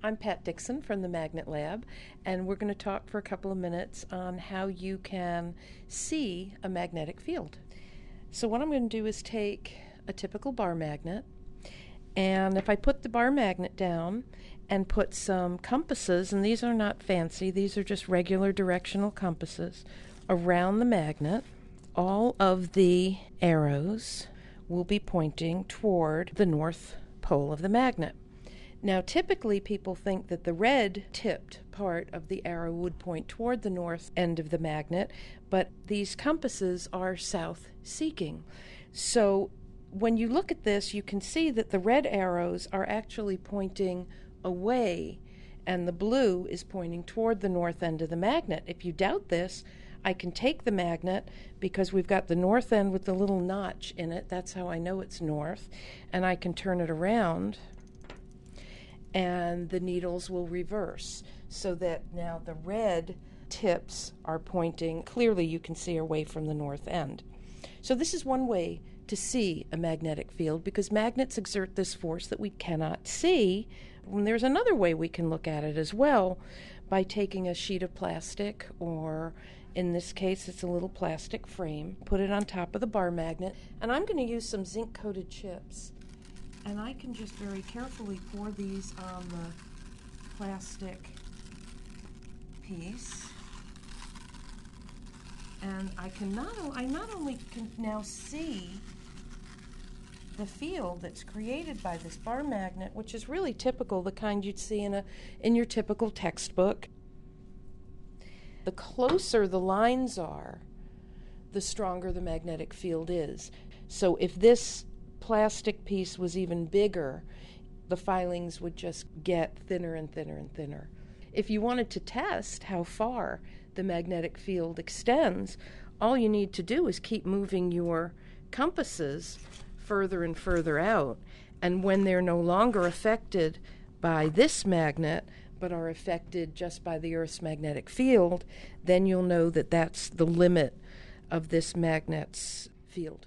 I'm Pat Dixon from the Magnet Lab, and we're going to talk for a couple of minutes on how you can see a magnetic field. So, what I'm going to do is take a typical bar magnet, and if I put the bar magnet down and put some compasses, and these are not fancy, these are just regular directional compasses, around the magnet, all of the arrows will be pointing toward the north pole of the magnet. Now, typically, people think that the red tipped part of the arrow would point toward the north end of the magnet, but these compasses are south seeking. So, when you look at this, you can see that the red arrows are actually pointing away, and the blue is pointing toward the north end of the magnet. If you doubt this, I can take the magnet because we've got the north end with the little notch in it. That's how I know it's north. And I can turn it around and the needles will reverse so that now the red tips are pointing clearly you can see away from the north end. So this is one way to see a magnetic field because magnets exert this force that we cannot see. And there's another way we can look at it as well by taking a sheet of plastic or in this case it's a little plastic frame, put it on top of the bar magnet, and I'm going to use some zinc coated chips and I can just very carefully pour these on the plastic piece. And I can not I not only can now see the field that's created by this bar magnet, which is really typical, the kind you'd see in a in your typical textbook. The closer the lines are, the stronger the magnetic field is. So if this plastic piece was even bigger, the filings would just get thinner and thinner and thinner. If you wanted to test how far the magnetic field extends, all you need to do is keep moving your compasses further and further out. And when they're no longer affected by this magnet, but are affected just by the Earth's magnetic field, then you'll know that that's the limit of this magnet's field.